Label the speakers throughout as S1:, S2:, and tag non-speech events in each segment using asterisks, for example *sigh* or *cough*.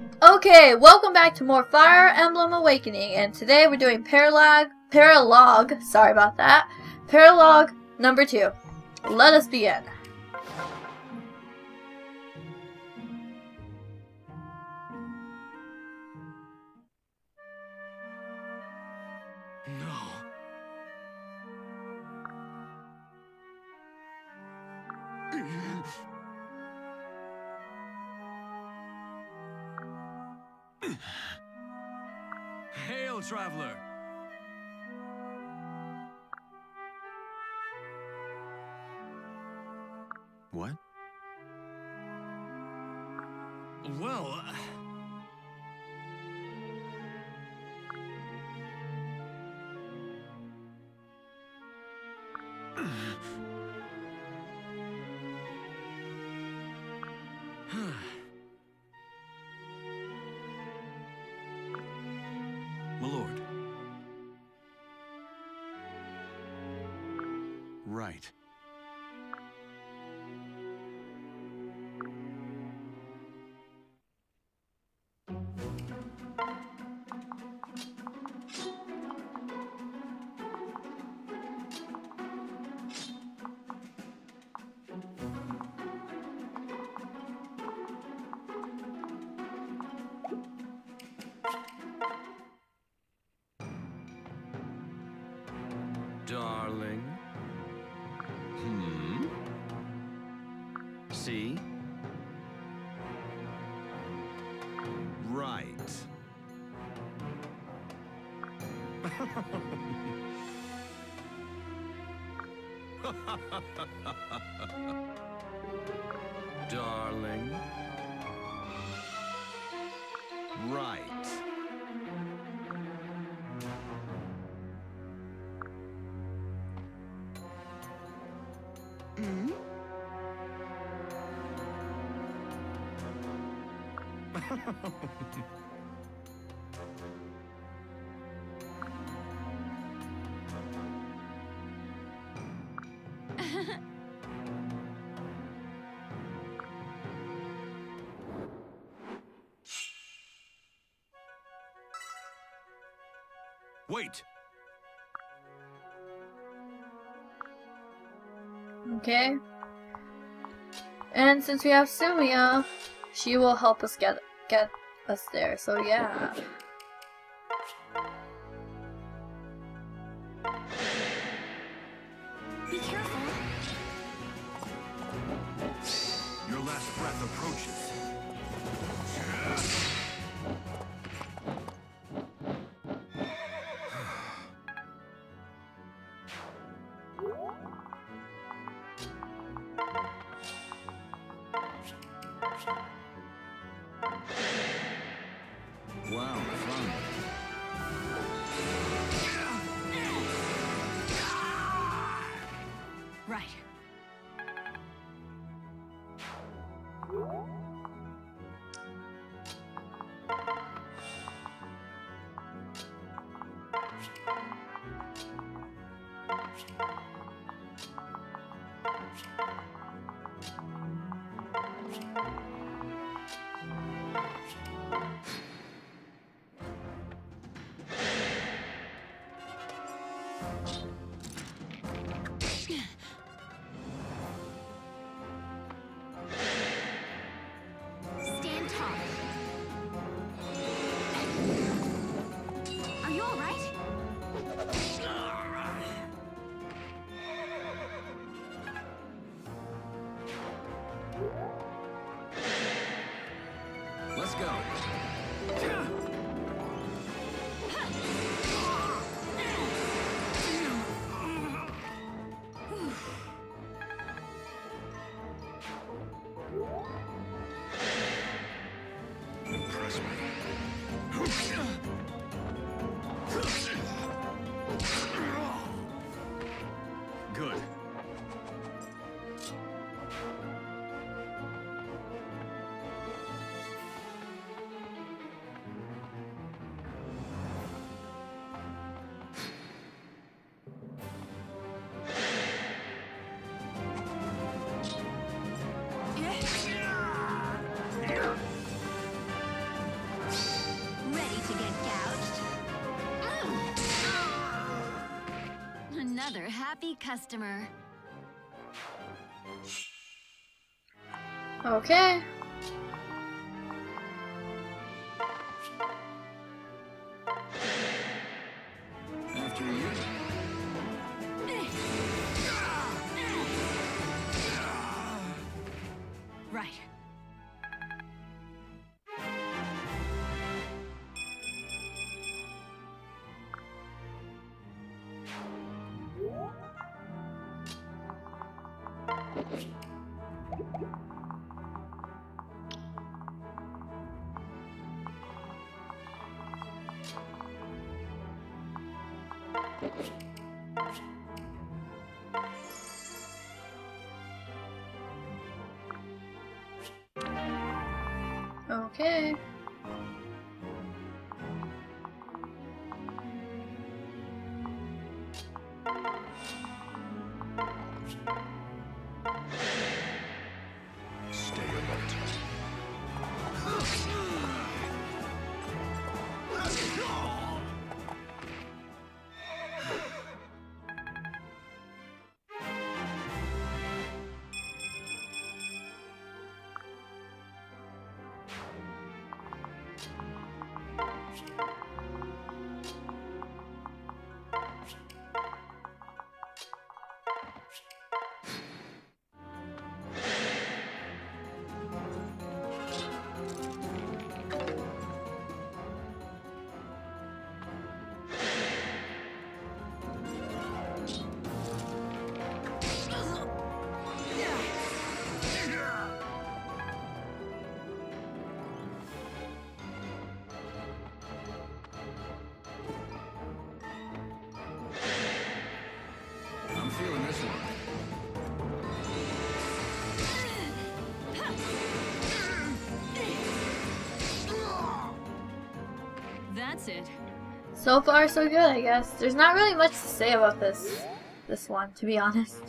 S1: Okay, welcome back to more Fire Emblem Awakening, and today we're doing Paralogue, Paralogue, sorry about that, Paralogue number 2. Let us begin.
S2: Hail, traveler! Right. *laughs* Darling. Right. Hmm? *laughs* Wait!
S1: Okay. And since we have Sumia, she will help us get get us there. So yeah.
S3: Be careful.
S2: Your last breath approaches. Wow, fun.
S3: Right. Stand tall. Are you all right?
S2: Let's go. Impress me. Good.
S3: Another happy customer.
S1: Okay. Okay.
S2: I'm
S1: So far, so good, I guess. There's not really much to say about this, this one, to be honest.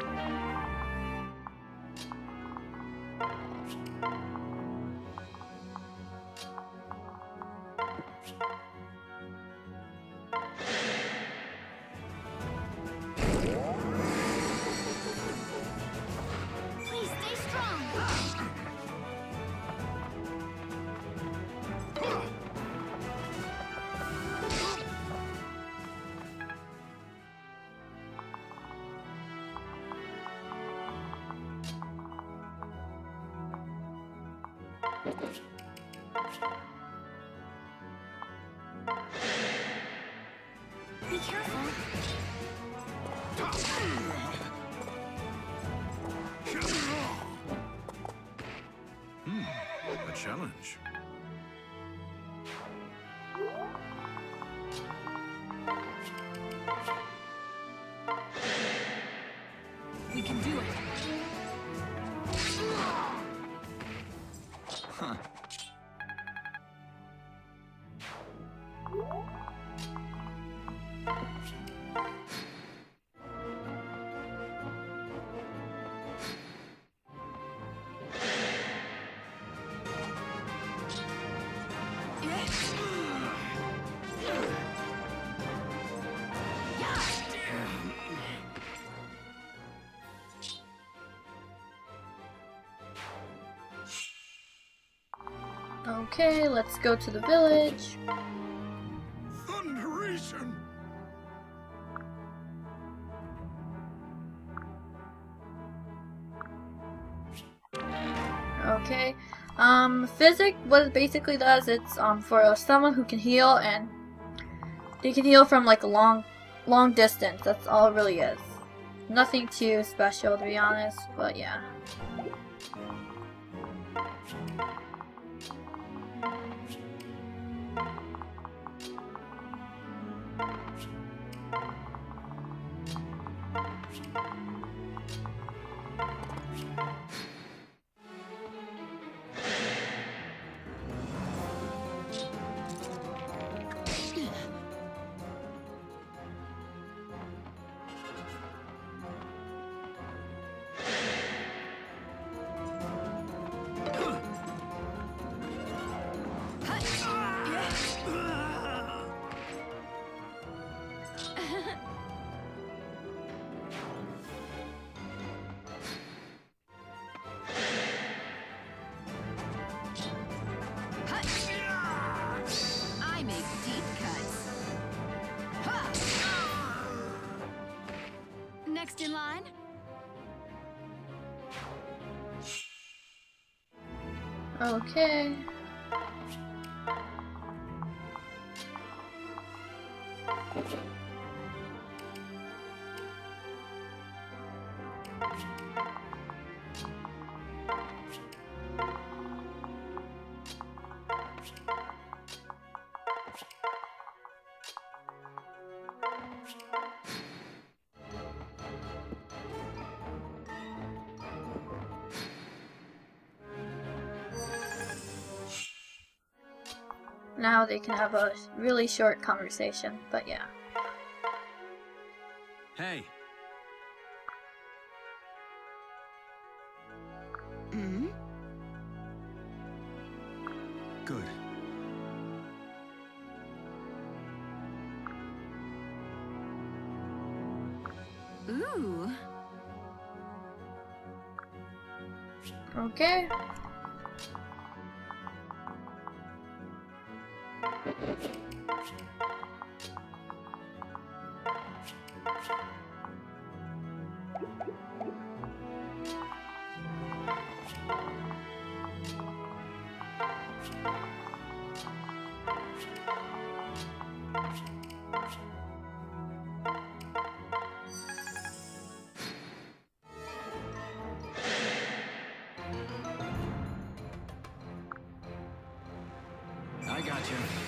S3: Thank you. It.
S2: Huh.
S1: Okay, let's go to the village.
S2: Thunderation!
S1: Okay. Um, physic, what it basically does, it's um for someone who can heal and they can heal from like a long, long distance. That's all it really is. Nothing too special to be honest, but yeah.
S3: Next in line.
S1: Okay. Now they can have a really short conversation, but yeah.
S2: Hey,
S3: Hmm?
S2: good.
S3: Ooh.
S1: Okay.
S2: I got you.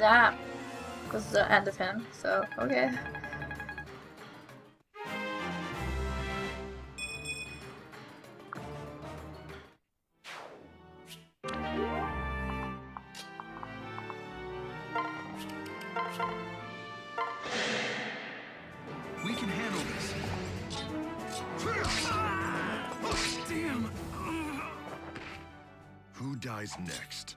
S1: That was the end of him, so okay.
S2: We can handle this. Ah! Oh, damn.
S4: Who dies next?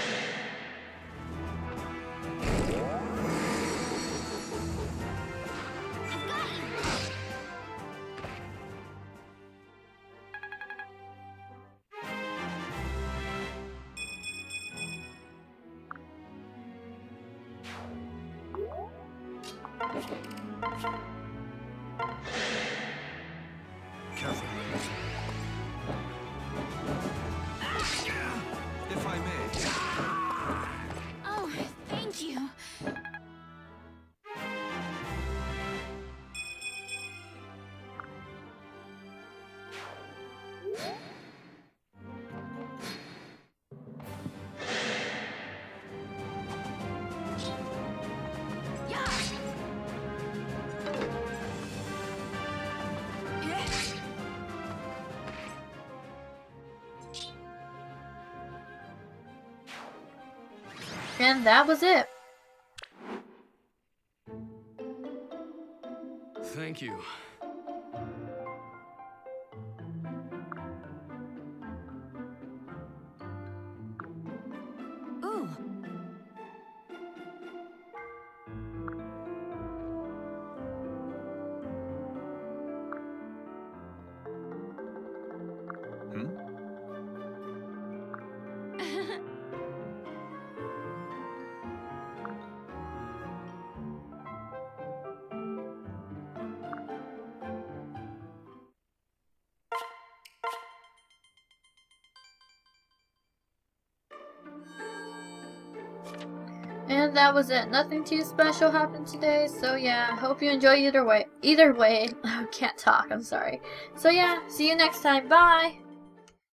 S1: And that was it.
S2: Thank you.
S1: That was it. Nothing too special happened today. So yeah, hope you enjoy either way. Either way, *laughs* I can't talk. I'm sorry. So yeah, see you next time. Bye.